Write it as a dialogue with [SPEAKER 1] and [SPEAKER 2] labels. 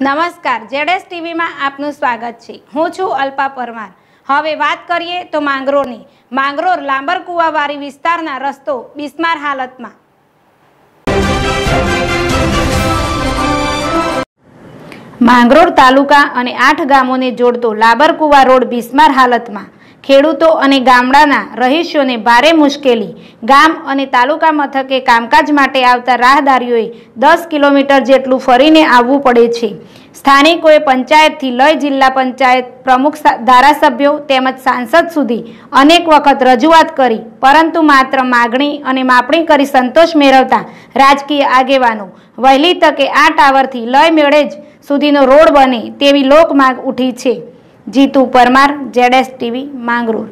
[SPEAKER 1] નમસ્કાર જેડેસ ટીવીમાં આપનું સ્વાગત છે. હું છું અલ્પા પરમાર. હવે વાત કરીએ તો માંગરોળની માંગરોળ લાંબર કુવાવારી વિસ્તારના રસ્તો બિસ્માર હાલતમાં. માંગરોળ તાલુકા અને આઠ ગામોને જોડતો લાબરકુવા રોડ બિસ્માર હાલતમાં. ખેડૂતો અને ગામડાના રહીશોને ભારે મુશ્કેલી. ગામ અને તાલુકા મથકે કામકાજ માટે આવતા રાહદારીઓએ દસ કિલોમીટર જેટલું ફરીને આવવું પડે છે. સ્થાનિકોએ પંચાયતથી લઈ જિલ્લા પંચાયત પ્રમુખ ધારાસભ્યો તેમજ સાંસદ સુધી અનેક વખત રજૂઆત કરી, પરંતુ માત્ર માગણી અને માપણી કરી સંતોષ મેળવતા રાજકીય આગેવાનો વહેલી તકે આ ટાવરથી લય મેળે જ સુધીનો રોડ બને તેવી લોકમાંગ ઉઠી છે. જીતુ પરમાર જેડેસ ટીવી માંગરોળ.